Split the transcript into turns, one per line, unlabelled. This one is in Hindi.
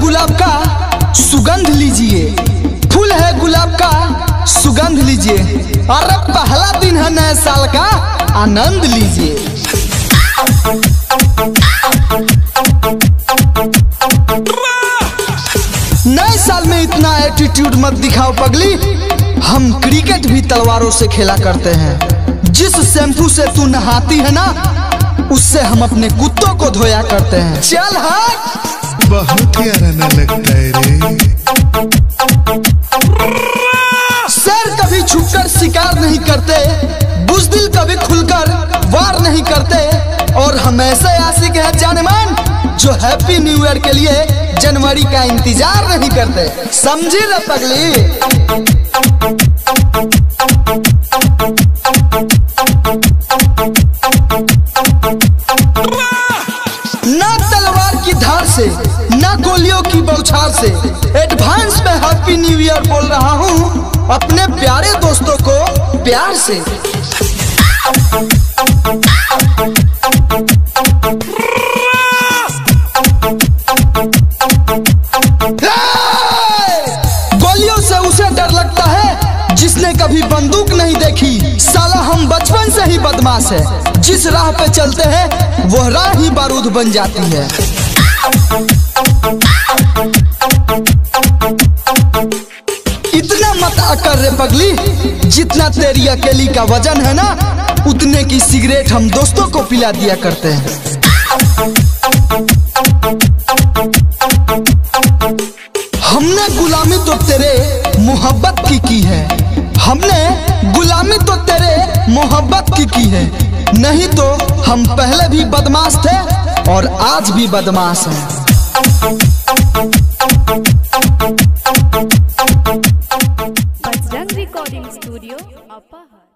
गुलाब का सुगंध लीजिए। फूल है गुलाब का सुगंध लीजिए। अरे पहला दिन है नए साल का आनंद लीजिए। नए साल में इतना एटीट्यूड मत दिखाओ पगली। हम क्रिकेट भी तलवारों से खेला करते हैं। जिस शैम्पू से तू नहाती है ना, उससे हम अपने कुत्तों को धोया करते हैं। चल
हाँ। ही लगता है रे
शेर कभी छुपकर शिकार नहीं करते, बुजदिल कभी खुलकर वार नहीं करते, और हम ऐसे आशिक हैं जानमान जो हैप्पी न्यू ईयर के लिए जनवरी का इंतज़ार नहीं करते। समझी ना पगली? ना तलवार की धार से ना गोलियों की बौछार से। एडवांस में हैप्पी न्यू ईयर बोल रहा हूँ। अपने प्यारे दोस्तों को प्यार से। गोलियों से उसे डर लगता है, जिसने कभी बंदूक नहीं देखी। साला हम बचपन से ही बदमाश है। जिस राह पे चलते हैं, वह राह ही बारूद बन जाती है। मत अकर रे पगली। जितना तेरी अकेली का वज़न है ना, उतने की सिगरेट हम दोस्तों को पिला दिया करते हैं। हमने गुलामी तो तेरे मोहब्बत की की है। हमने गुलामी तो तेरे मोहब्बत की की है। नहीं तो हम पहले भी बदमाश थे और आज भी बदमाश हैं।
হয়